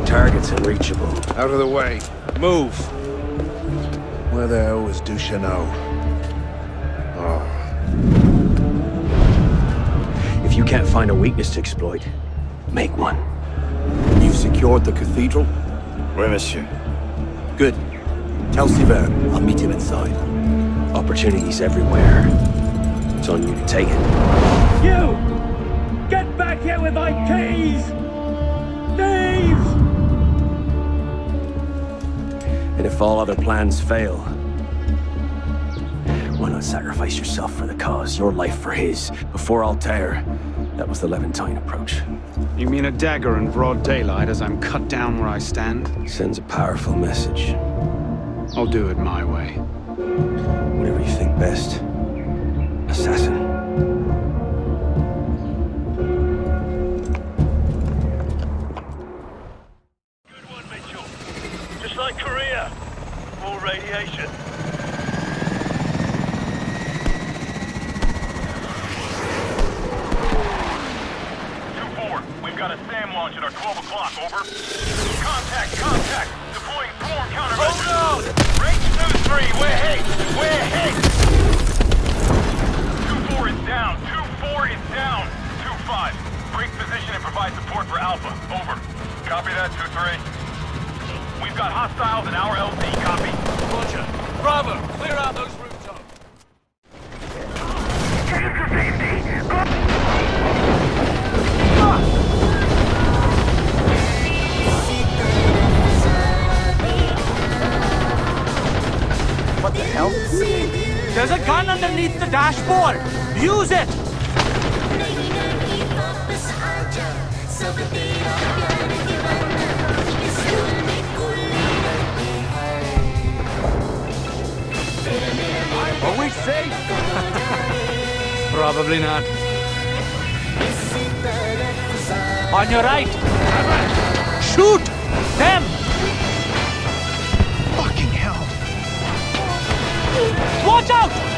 No targets unreachable. Out of the way. Move! Where the hell is Duchesneau? Oh, If you can't find a weakness to exploit, make one. You've secured the cathedral? Oui, monsieur. Good. Tell Sivert I'll meet him inside. Opportunities everywhere. It's on you to take it. You! Get back here with my keys! And if all other plans fail, why not sacrifice yourself for the cause, your life for his? Before Altair, that was the Levantine approach. You mean a dagger in broad daylight as I'm cut down where I stand? Sends a powerful message. I'll do it my way. Whatever you think best. Got a SAM launch at our 12 o'clock, over. Contact, contact, deploying swarm countermeasures. Hold on! Range two three, we're hit, we're hit. Two four is down, two four is down. Two five, break position and provide support for Alpha, over. Copy that, two three. We've got hostiles in our LZ, copy. Roger. Bravo, clear out those underneath the dashboard! Use it! Are we safe? Probably not. On your right! Shoot! Them! fucking hell! Watch out!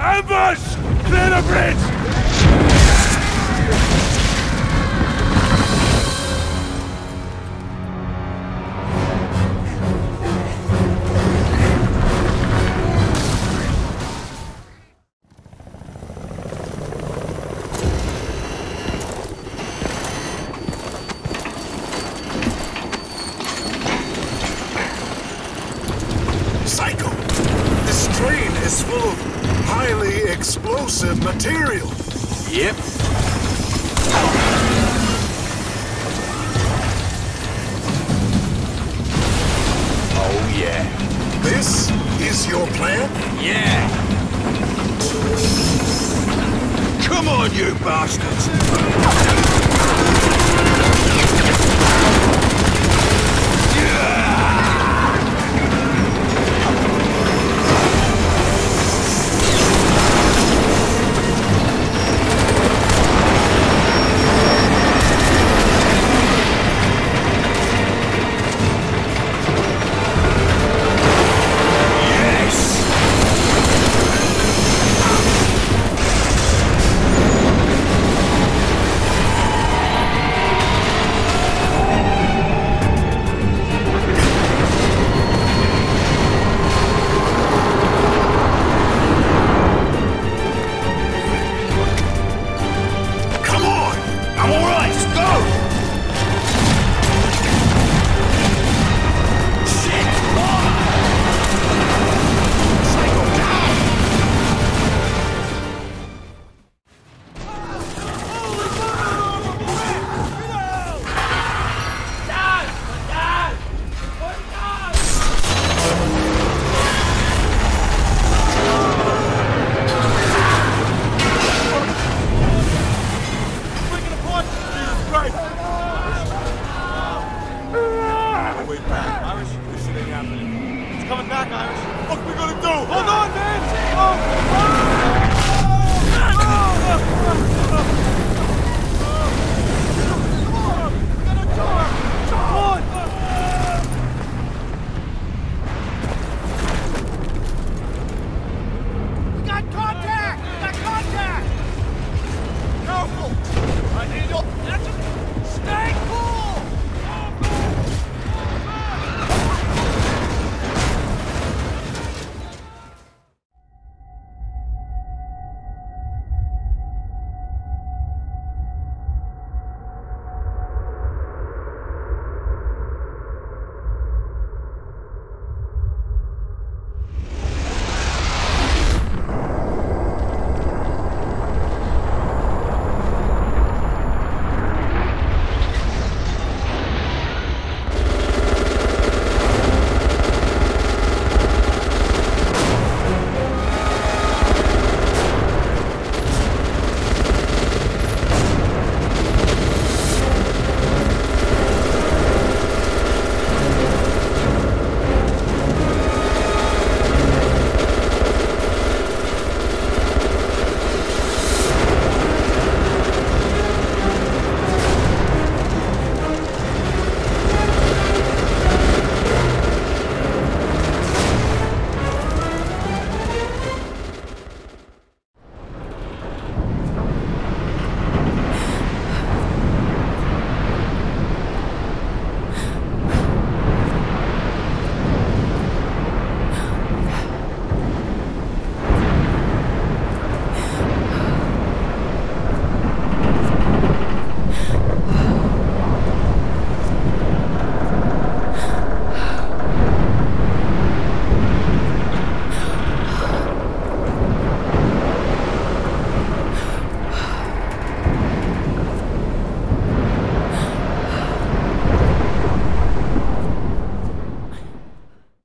Ambush! Clear the bridge! Explosive material. Yep. Oh, yeah. This is your plan? Yeah. Come on, you bastards! coming back, Iris.